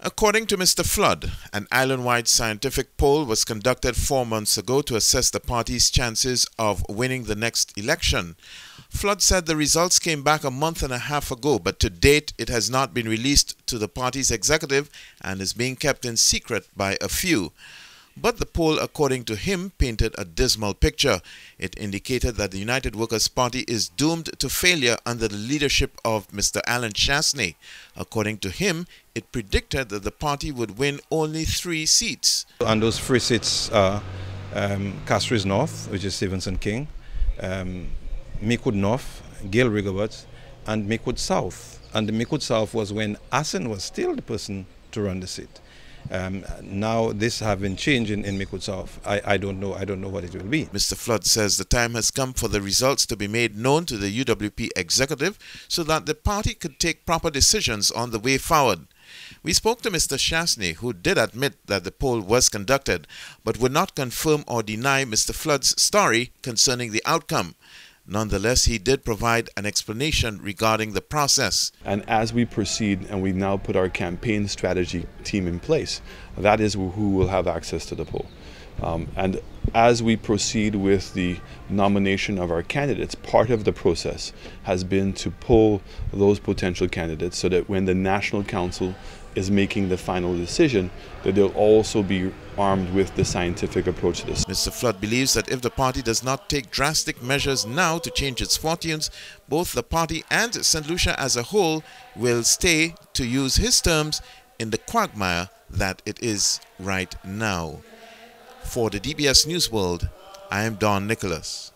According to Mr. Flood, an island-wide scientific poll was conducted four months ago to assess the party's chances of winning the next election. Flood said the results came back a month and a half ago, but to date it has not been released to the party's executive and is being kept in secret by a few. But the poll, according to him, painted a dismal picture. It indicated that the United Workers' Party is doomed to failure under the leadership of Mr. Allen Chastanet. According to him, it predicted that the party would win only three seats. And those three seats are um, Castries North, which is Stephenson King, um, Micoud North, Gale Rigobert, and Micoud South. And the Micoud South was when Assen was still the person to run the seat. Um, now this having changed in, in I, I don't know. I don't know what it will be. Mr. Flood says the time has come for the results to be made known to the UWP executive so that the party could take proper decisions on the way forward. We spoke to Mr. Chastanet, who did admit that the poll was conducted, but would not confirm or deny Mr. Flood's story concerning the outcome. Nonetheless, he did provide an explanation regarding the process. And as we proceed and we now put our campaign strategy team in place, that is who will have access to the poll. Um, and as we proceed with the nomination of our candidates, part of the process has been to pull those potential candidates so that when the National Council is making the final decision, that they'll also be armed with the scientific approach to this. Mr. Flood believes that if the party does not take drastic measures now to change its fortunes, both the party and St. Lucia as a whole will stay, to use his terms, in the quagmire that it is right now. For the DBS News World, I am Don Nicholas.